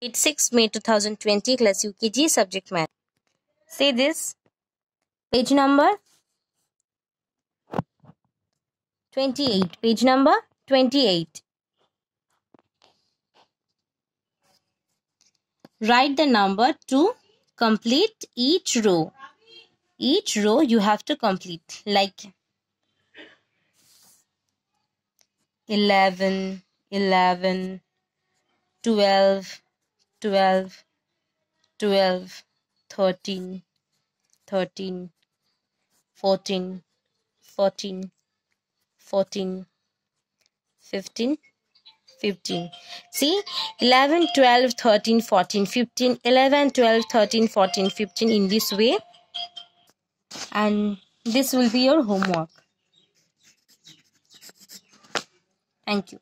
It's 6 May 2020, class UKG, subject math. Say this. Page number 28. Page number 28. Write the number to complete each row. Each row you have to complete like 11, 11, 12, 12, 12, 13, 13, 14, 14, 14, 15, 15. See 11, 12, 13, 14, 15, 11, 12, 13, 14, 15 in this way. And this will be your homework. Thank you.